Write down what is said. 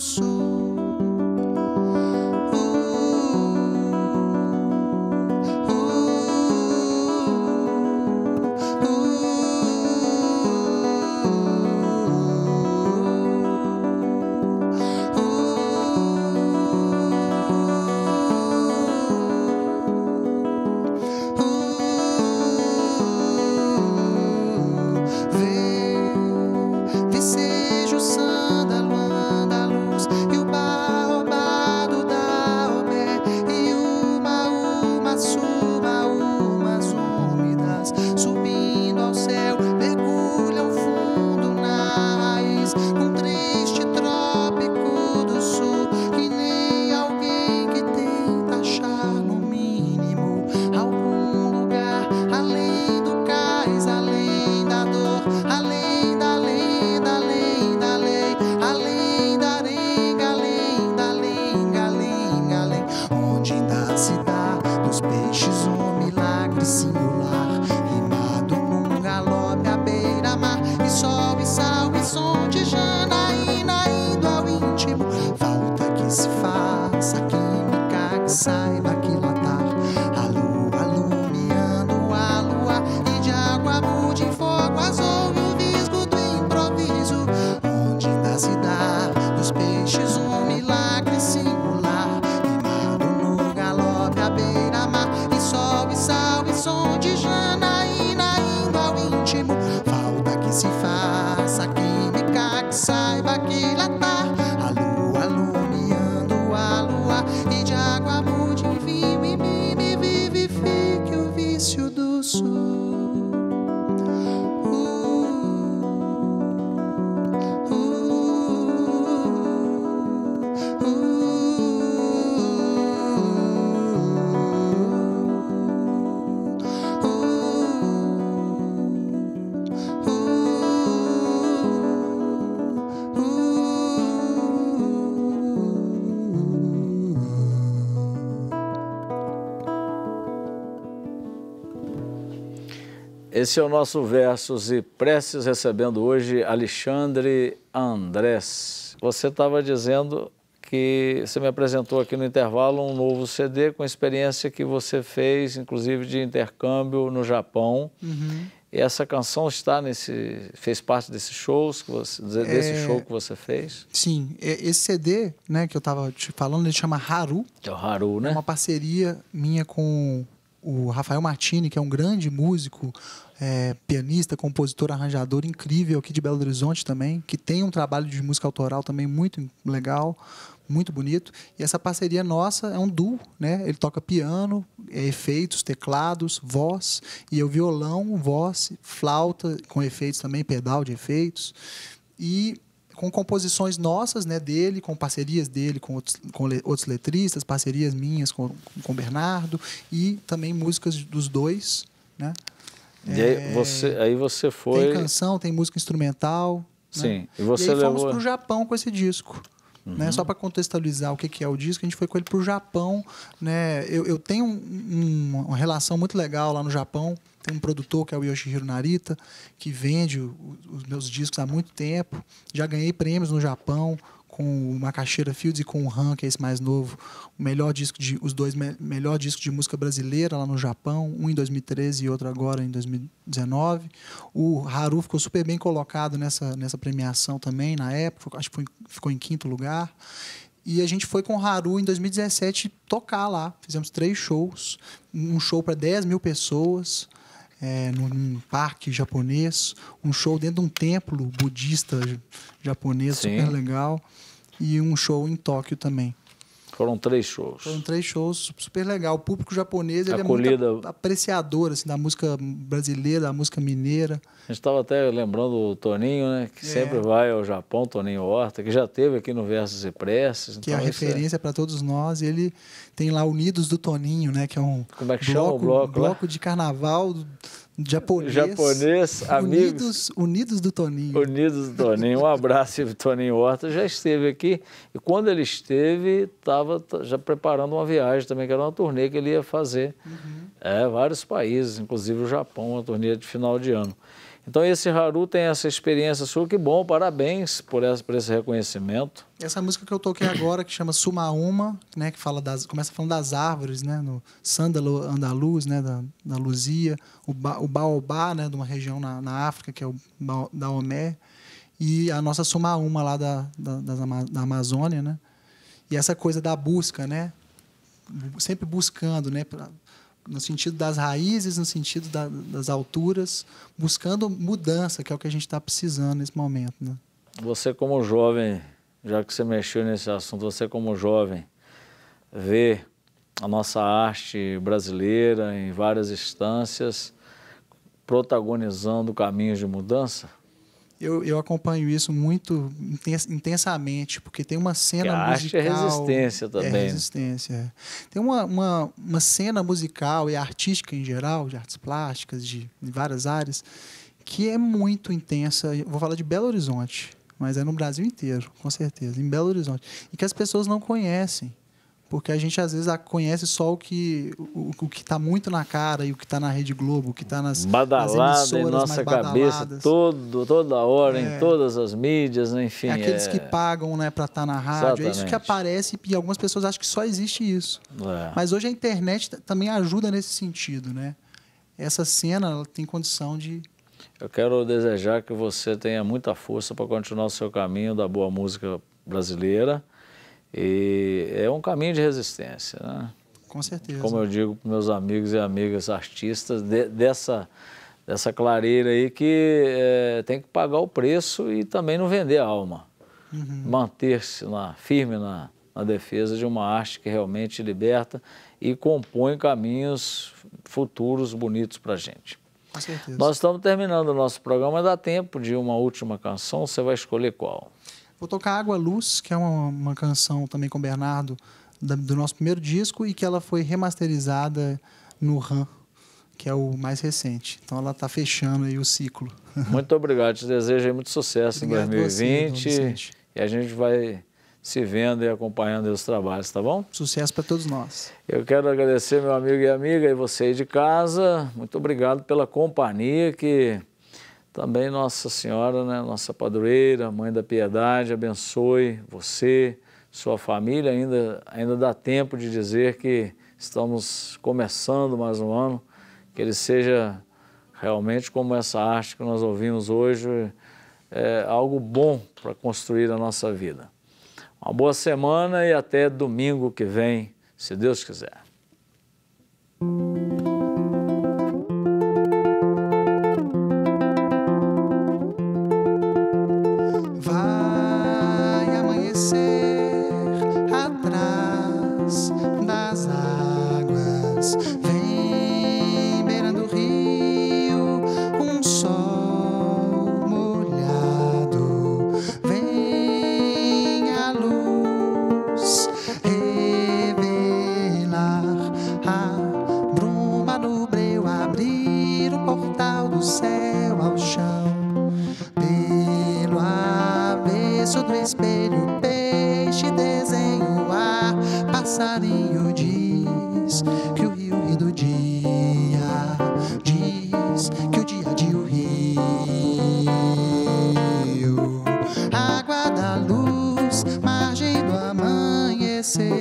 soul. Deixes um milagre singular Esse é o nosso Versos e Preces, recebendo hoje Alexandre Andrés. Você estava dizendo que você me apresentou aqui no intervalo um novo CD com experiência que você fez, inclusive de intercâmbio no Japão. E essa canção está nesse, fez parte desses shows que você, desse É. show que você fez. Sim, é- esse CD, né, que eu tava te falando, ele chama Haru. É o Haru, É né? uma parceria minha com o Rafael Martini, que é um grande músico, é, pianista, compositor, arranjador incrível aqui de Belo Horizonte também, que tem um trabalho de música autoral também muito legal, muito bonito. E essa parceria nossa é um duo, né? Ele toca piano, é, efeitos, teclados, voz, e eu violão, voz, flauta com efeitos também, pedal de efeitos. E com composições nossas, né, dele, com parcerias dele com outros, com le- outros letristas, parcerias minhas com com Bernardo e também músicas dos dois, né? E aí você, aí você foi. Tem canção, tem música instrumental. né? Sim, e você e aí fomos levou- Uhum. para o Japão com esse disco. Né? Só para contextualizar o que, que é o disco, a gente foi com ele para o Japão. Né? Eu, eu tenho um- um- uma relação muito legal lá no Japão. Tem um produtor que é o Yoshihiro Narita, que vende os meus discos há muito tempo. Já ganhei prêmios no Japão com o Macaxeira Fields e com o Han, que é esse mais novo. O melhor disco de, os dois me, melhor disco de música brasileira lá no Japão, um em 2013 e outro agora em 2019. O Haru ficou super bem colocado nessa, nessa premiação também na época, acho que foi, ficou em quinto lugar. E a gente foi com o Haru em 2017 tocar lá. Fizemos três shows, um show para 10 mil pessoas. É, num, num parque japonês, um show dentro de um templo budista japonês Sim. super legal e um show em Tóquio também. Foram três shows. Foram três shows super legal. O público japonês ele é Acolhida- muito apreciador assim, da música brasileira, da música mineira. A gente estava até lembrando o Toninho, né? Que É. sempre vai ao Japão, Toninho Horta, que já teve aqui no Versos e Preces. que é a então isso referência para todos nós. Ele tem lá Unidos do Toninho, né? Que é um Como é que chama o bloco lá? bloco de carnaval japonês. Japonês, amigos. Unidos, Unidos do Toninho. Unidos do Toninho. Um abraço, Toninho Horta. Já esteve aqui. E quando ele esteve, estava já preparando uma viagem também, que era uma turnê que ele ia fazer. É, vários países, inclusive o Japão, uma turnê de final de ano. Então esse Haru tem essa experiência sua, que bom, parabéns por, essa, por esse reconhecimento. Essa música que eu toquei agora, que chama Sumauma, né, que fala das, começa falando das árvores, né, no sândalo andaluz, né, da, da Luzia, o, ba, o baobá, né, de uma região na, na África, que é o ba, Daomé, e a nossa Sumauma lá da, da, Ama- da Amazônia, né, e essa coisa da busca, né, sempre buscando, né, no sentido das raízes, no sentido da- das alturas, buscando mudança, que é o que a gente está precisando nesse momento, né. Você como jovem, já que você mexeu nesse assunto, você como jovem, vê a nossa arte brasileira em várias instâncias protagonizando caminhos de mudança? Eu, eu acompanho isso muito intens- intensamente, porque tem uma cena Que arte musical... é resistência também, É resistência. é. Tem uma, uma, uma cena musical e artística em geral, de artes plásticas, de, de várias áreas, que é muito intensa. Eu vou falar de Belo Horizonte, mas é no Brasil inteiro, com certeza, em Belo Horizonte. E que as pessoas não conhecem. Porque a gente às vezes conhece só o que o, o que está muito na cara e o que está na Rede Globo, o que está nas, badalada nas em nossa cabeça todo, toda hora, é. em todas as mídias, né? enfim. É aqueles é... que pagam né, para estar tá na rádio. Exatamente. É isso que aparece e algumas pessoas acham que só existe isso. É. Mas hoje a internet também ajuda nesse sentido. Né? Essa cena tem condição de. Eu quero desejar que você tenha muita força para continuar o seu caminho da boa música brasileira e é um caminho de resistência, né? Com certeza. Como eu digo para meus amigos e amigas artistas, de, dessa, dessa clareira aí que é, tem que pagar o preço e também não vender a alma. Uhum. Manter-se firme na, na defesa de uma arte que realmente liberta e compõe caminhos futuros bonitos para a gente. Com certeza. Nós estamos terminando o nosso programa, dá tempo de uma última canção, você vai escolher qual? Vou tocar Água Luz, que é uma, uma canção também com o Bernardo, da, do nosso primeiro disco, e que ela foi remasterizada no RAM, que é o mais recente. Então ela está fechando aí o ciclo. Muito obrigado, te desejo muito sucesso obrigado em 2020. Você, e a gente vai se vendo e acompanhando os trabalhos, tá bom? Sucesso para todos nós. Eu quero agradecer meu amigo e amiga e você aí de casa. Muito obrigado pela companhia que também Nossa Senhora, né, nossa padroeira, Mãe da Piedade, abençoe você, sua família. Ainda, ainda dá tempo de dizer que estamos começando mais um ano, que ele seja realmente como essa arte que nós ouvimos hoje, é algo bom para construir a nossa vida. Uma boa semana e até domingo que vem, se Deus quiser. A